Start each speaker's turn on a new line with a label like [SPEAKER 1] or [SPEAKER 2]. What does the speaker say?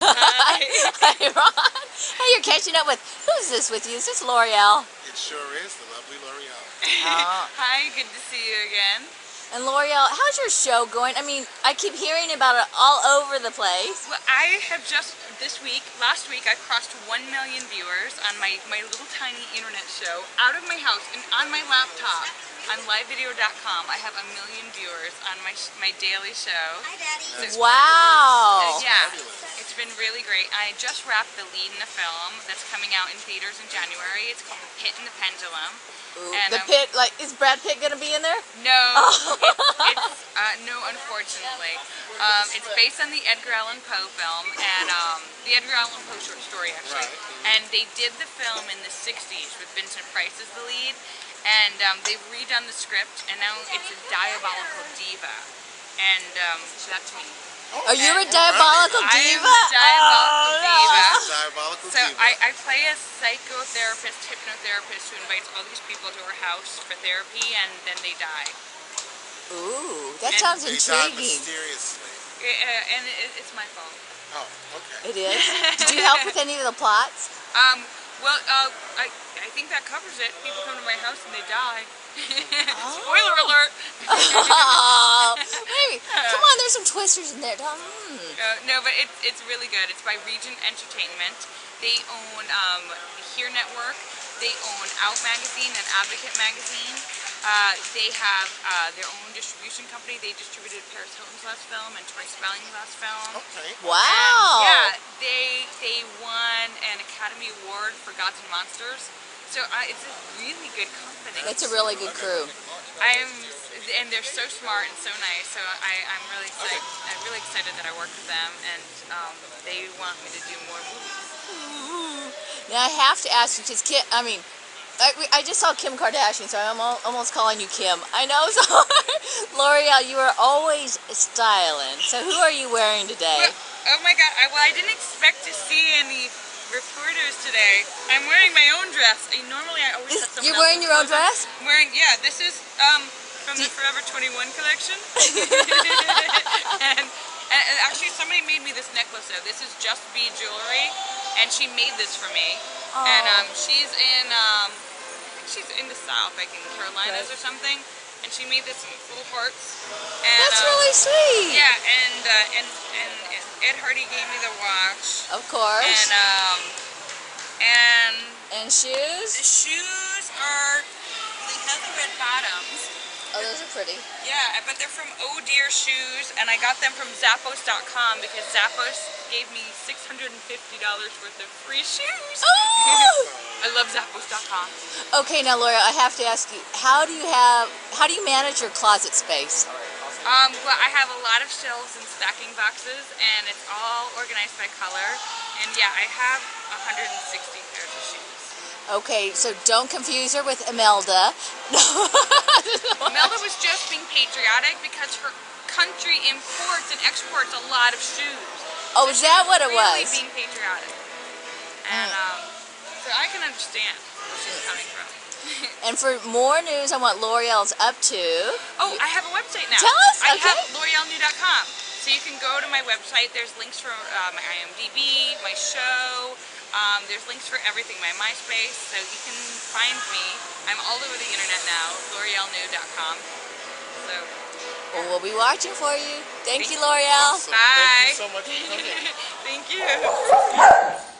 [SPEAKER 1] hey, Rohn. Hey, you're catching up with, who's this with you? Is this Lorielle?
[SPEAKER 2] It sure is the lovely Lorielle.
[SPEAKER 1] Oh.
[SPEAKER 3] Hi, good to see you again.
[SPEAKER 1] And Lorielle, how's your show going? I mean, I keep hearing about it all over the place.
[SPEAKER 3] Well, I have just this week, last week, I crossed 1 million viewers on my, my little tiny internet show out of my house and on my laptop on livevideo.com. I have a million viewers on my my daily show.
[SPEAKER 4] Hi, Daddy.
[SPEAKER 2] That's
[SPEAKER 1] Wow.
[SPEAKER 3] Uh, yeah,
[SPEAKER 2] fabulous.
[SPEAKER 3] it's been really great. I just wrapped the lead in a film that's coming out in theaters in January. It's called The Pit and the Pendulum.
[SPEAKER 1] Ooh,
[SPEAKER 3] And,
[SPEAKER 1] the
[SPEAKER 3] um,
[SPEAKER 1] pit, like, is Brad Pitt going to be in there?
[SPEAKER 3] No,
[SPEAKER 1] Oh.
[SPEAKER 3] it, it's uh, no, unfortunately. Um, it's based on the Edgar Allan Poe film and um, the Edgar Allan Poe short story actually.
[SPEAKER 2] Right.
[SPEAKER 3] And they did the film in the '60s with Vincent Price as the lead, and um, they've redone the script, and now it's a diabolical diva, and um, so that's me.
[SPEAKER 1] Are you a diabolical
[SPEAKER 3] I am
[SPEAKER 1] diva?
[SPEAKER 3] a diabolical
[SPEAKER 1] Oh,
[SPEAKER 3] diva.
[SPEAKER 2] Diabolical
[SPEAKER 3] So
[SPEAKER 2] diva.
[SPEAKER 3] I, I play a psychotherapist, hypnotherapist who invites all these people to her house for therapy, and then they die.
[SPEAKER 1] Ooh, that
[SPEAKER 3] And
[SPEAKER 1] sounds
[SPEAKER 2] they died
[SPEAKER 1] intriguing.
[SPEAKER 2] mysteriously.
[SPEAKER 3] Uh, and it, it's my fault.
[SPEAKER 2] Oh, okay.
[SPEAKER 1] It is. Did you help with any of the plots?
[SPEAKER 3] Um, well, uh, I, I think that covers it. People come to my house and they die. Spoiler alert!
[SPEAKER 1] oh, maybe. Come on, there's some twisters in there. Tom. Hmm.
[SPEAKER 3] Uh, no, but it, it's really good. It's by Regent Entertainment. They own um, the Here Network. They own Out Magazine and Advocate Magazine. Uh, they have uh, their own distribution company. They distributed Paris Hilton's last film and Tori Spelling's last film.
[SPEAKER 2] Okay.
[SPEAKER 1] Wow.
[SPEAKER 3] Um, yeah, they they won an Academy Award for Gods and Monsters. So uh, it's a really good company.
[SPEAKER 1] It's a really good crew.
[SPEAKER 3] I'm, and they're so smart and so nice. So I, I'm really excited. I'm really excited that I work with them, and um, they want me to do more movies.
[SPEAKER 1] Now I have to ask you, because Kim, I mean, I, I just saw Kim Kardashian, so I'm al- almost calling you Kim. I know, so Lorielle, you are always styling. So who are you wearing today?
[SPEAKER 3] Well, oh my God! I, well, I didn't expect to see any reporters today. I'm wearing my own dress. I, normally, I always
[SPEAKER 1] Is-
[SPEAKER 3] have someone
[SPEAKER 1] you're wearing your own dress?
[SPEAKER 3] I'm wearing, yeah. This is um from the Forever 21 collection. actually, somebody made me this necklace. though. this is Just Be Jewelry, and she made this for me. And
[SPEAKER 1] Oh.
[SPEAKER 3] um, she's in um, I think she's in the South, like in Carolinas or something. And she made this in little hearts. And,
[SPEAKER 1] That's
[SPEAKER 3] um,
[SPEAKER 1] really sweet.
[SPEAKER 3] yeah, and, uh, and and Ed Hardy gave me the watch,
[SPEAKER 1] Of course.
[SPEAKER 3] and um, and
[SPEAKER 1] And shoes.
[SPEAKER 3] the
[SPEAKER 1] shoes?
[SPEAKER 3] shoes are they have the red bottoms.
[SPEAKER 1] Oh, those are pretty.
[SPEAKER 3] Yeah, but they're from Oh Dear Shoes, and I got them from Zappos.com because Zappos gave me $650 worth of free shoes.
[SPEAKER 1] Oh!
[SPEAKER 3] I love Zappos.com.
[SPEAKER 1] Okay, now Laura, I have to ask you, how do you have, how do you manage your closet space?
[SPEAKER 3] Um, well, I have a lot of shelves and stacking boxes, and it's all organized by color. And yeah, I have 160 pairs of shoes.
[SPEAKER 1] Okay, so don't confuse her with Imelda.
[SPEAKER 3] Melda was just being patriotic because her country imports and exports a lot of shoes.
[SPEAKER 1] oh, is that what it was?
[SPEAKER 3] really
[SPEAKER 1] was?
[SPEAKER 3] being patriotic. And um, so I can understand where she's coming from.
[SPEAKER 1] And for more news on what Lorielle's up to,
[SPEAKER 3] oh, I have a website now.
[SPEAKER 1] Tell us,
[SPEAKER 3] I
[SPEAKER 1] okay.
[SPEAKER 3] have loriellenew.com. So you can go to my website. There's links for uh, my IMDb, my show. Um, there's links for everything, my MySpace. So you can find me. I'm all over the internet now, loriellenew.com. So,
[SPEAKER 1] well, we'll be watching for you. Thank you, Lorielle.
[SPEAKER 2] Awesome.
[SPEAKER 3] Bye.
[SPEAKER 2] Thank you so much for coming.
[SPEAKER 3] thank you.